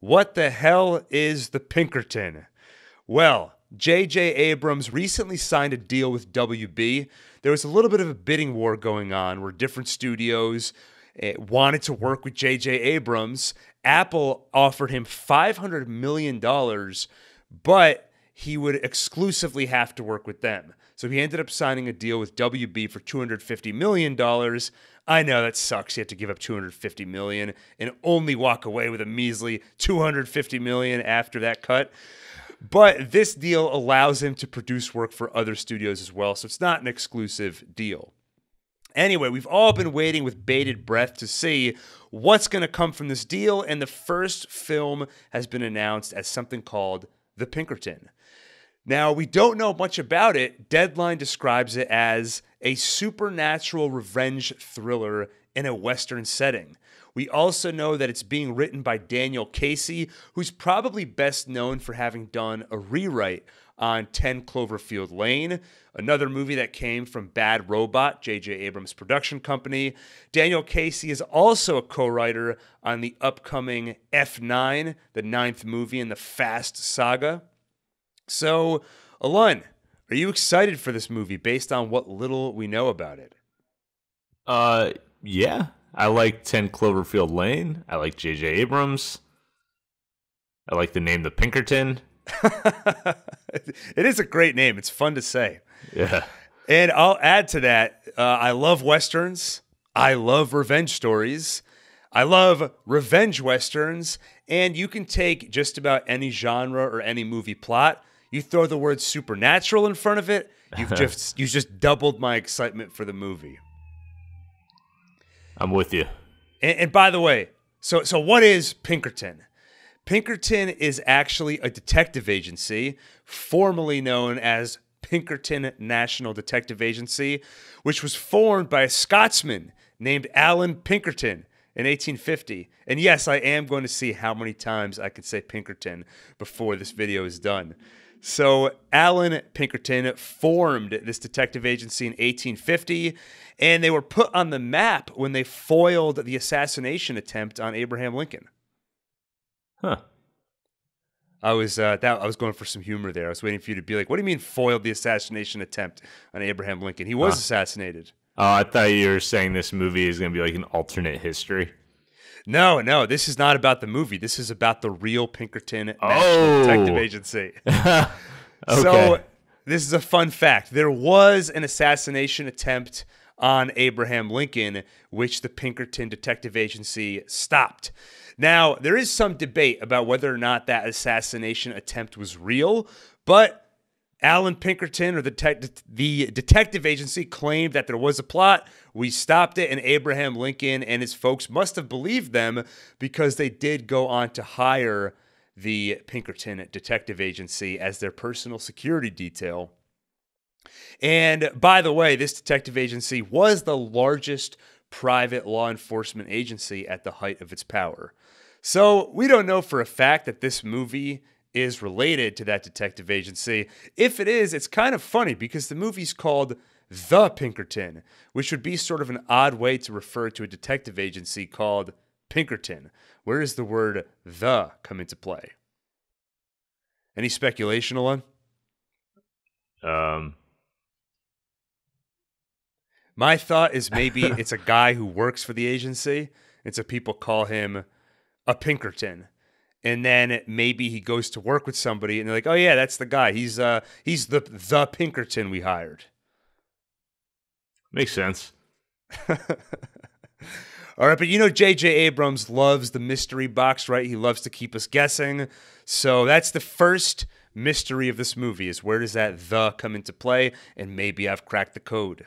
What the hell is the Pinkerton? Well, J.J. Abrams recently signed a deal with WB. There was a little bit of a bidding war going on where different studios eh, wanted to work with J.J. Abrams. Apple offered him $500 million, but he would exclusively have to work with them. So he ended up signing a deal with WB for $250 million. I know that sucks. You have to give up 250 million and only walk away with a measly 250 million after that cut. But this deal allows him to produce work for other studios as well, so it's not an exclusive deal. Anyway, we've all been waiting with bated breath to see what's going to come from this deal, and the first film has been announced as something called The Pinkerton. Now, we don't know much about it. Deadline describes it as a supernatural revenge thriller in a Western setting. We also know that it's being written by Daniel Casey, who's probably best known for having done a rewrite on 10 Cloverfield Lane, another movie that came from Bad Robot, J.J. Abrams' production company. Daniel Casey is also a co writer on the upcoming F9, the ninth movie in the Fast saga. So, Alun, are you excited for this movie based on what little we know about it? Uh, yeah. I like 10 Cloverfield Lane. I like J.J. Abrams. I like the name The Pinkerton. it is a great name. It's fun to say. Yeah. And I'll add to that uh, I love Westerns. I love revenge stories. I love revenge Westerns. And you can take just about any genre or any movie plot you throw the word supernatural in front of it, you've just you just doubled my excitement for the movie. I'm with you. And, and by the way, so so what is Pinkerton? Pinkerton is actually a detective agency, formerly known as Pinkerton National Detective Agency, which was formed by a Scotsman named Allan Pinkerton in 1850. And yes, I am going to see how many times I can say Pinkerton before this video is done. So, Allan Pinkerton formed this detective agency in 1850, and they were put on the map when they foiled the assassination attempt on Abraham Lincoln. Huh. I was uh, that I was going for some humor there. I was waiting for you to be like, "What do you mean foiled the assassination attempt on Abraham Lincoln? He was huh. assassinated." Oh, I thought you were saying this movie is going to be like an alternate history. No, no, this is not about the movie. This is about the real Pinkerton National oh. Detective Agency. okay. So, this is a fun fact. There was an assassination attempt on Abraham Lincoln, which the Pinkerton Detective Agency stopped. Now, there is some debate about whether or not that assassination attempt was real, but Allan Pinkerton or the, the detective agency claimed that there was a plot. We stopped it, and Abraham Lincoln and his folks must have believed them because they did go on to hire the Pinkerton Detective Agency as their personal security detail. And by the way, this detective agency was the largest private law enforcement agency at the height of its power. So we don't know for a fact that this movie is related to that detective agency. If it is, it's kind of funny because the movie's called The Pinkerton, which would be sort of an odd way to refer to a detective agency called Pinkerton. Where does the word the come into play? Any speculation, Alun? Um, my thought is maybe it's a guy who works for the agency, and so people call him a Pinkerton and then maybe he goes to work with somebody and they're like, "Oh yeah, that's the guy. He's uh he's the the Pinkerton we hired." Makes sense. All right, but you know J.J. Abrams loves the mystery box, right? He loves to keep us guessing. So that's the first mystery of this movie is where does that the come into play? And maybe I've cracked the code.